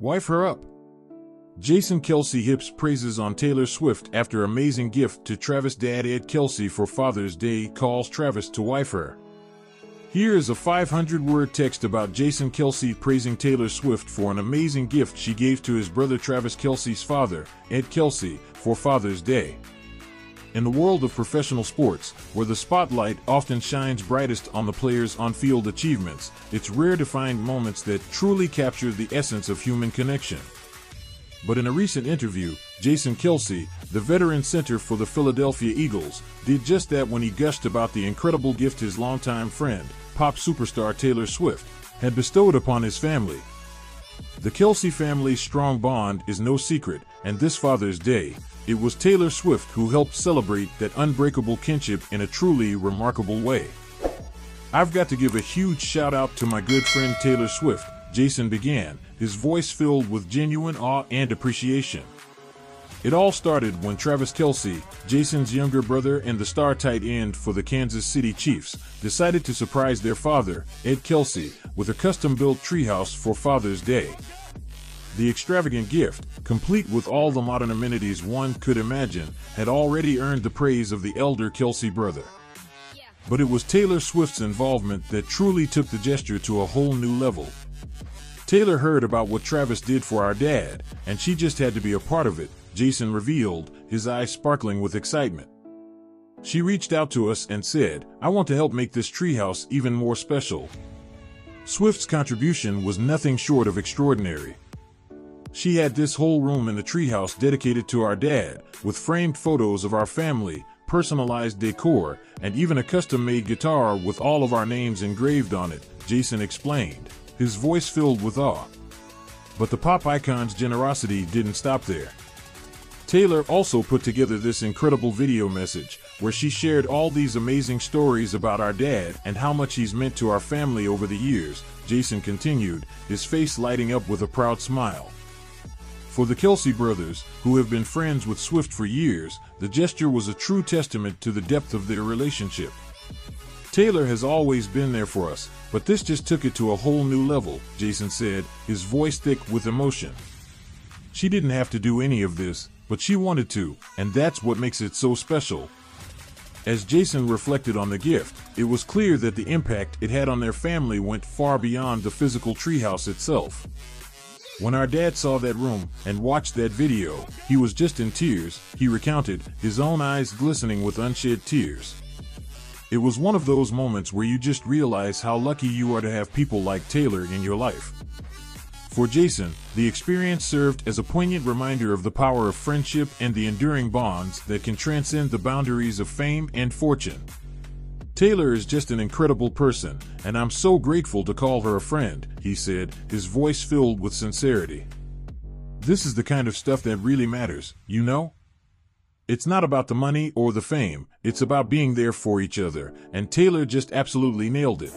Wife her up. Jason Kelce hips praises on Taylor Swift after amazing gift to Travis dad Ed Kelce for Father's Day calls Travis to wife her. Here is a 500 word text about Jason Kelce praising Taylor Swift for an amazing gift she gave to his brother Travis Kelce's father, Ed Kelce, for Father's Day. In the world of professional sports, where the spotlight often shines brightest on the player's on field achievements, it's rare to find moments that truly capture the essence of human connection. But in a recent interview, Jason Kelce, the veteran center for the Philadelphia Eagles, did just that when he gushed about the incredible gift his longtime friend, pop superstar Taylor Swift, had bestowed upon his family. The Kelce family's strong bond is no secret, and this Father's Day, it was Taylor Swift who helped celebrate that unbreakable kinship in a truly remarkable way. I've got to give a huge shout out to my good friend Taylor Swift, Jason began, his voice filled with genuine awe and appreciation. It all started when Travis Kelce, Jason's younger brother and the star tight end for the Kansas City Chiefs, decided to surprise their father, Ed Kelce, with a custom built treehouse for Father's Day. The extravagant gift, complete with all the modern amenities one could imagine, had already earned the praise of the elder Kelce brother. But it was Taylor Swift's involvement that truly took the gesture to a whole new level. Taylor heard about what Travis did for our dad, and she just had to be a part of it, Jason revealed, his eyes sparkling with excitement. She reached out to us and said, I want to help make this treehouse even more special. Swift's contribution was nothing short of extraordinary. She had this whole room in the treehouse dedicated to our dad, with framed photos of our family, personalized decor, and even a custom made guitar with all of our names engraved on it, Jason explained his voice filled with awe. But the pop icon's generosity didn't stop there. Taylor also put together this incredible video message where she shared all these amazing stories about our dad and how much he's meant to our family over the years, Jason continued, his face lighting up with a proud smile. For the Kelce brothers, who have been friends with Swift for years, the gesture was a true testament to the depth of their relationship. Taylor has always been there for us, but this just took it to a whole new level, Jason said, his voice thick with emotion. She didn't have to do any of this, but she wanted to, and that's what makes it so special. As Jason reflected on the gift, it was clear that the impact it had on their family went far beyond the physical treehouse itself. When our dad saw that room and watched that video, he was just in tears, he recounted, his own eyes glistening with unshed tears. It was one of those moments where you just realize how lucky you are to have people like Taylor in your life. For Jason, the experience served as a poignant reminder of the power of friendship and the enduring bonds that can transcend the boundaries of fame and fortune. Taylor is just an incredible person, and I'm so grateful to call her a friend, he said, his voice filled with sincerity. This is the kind of stuff that really matters, you know? It's not about the money or the fame, it's about being there for each other, and Taylor just absolutely nailed it.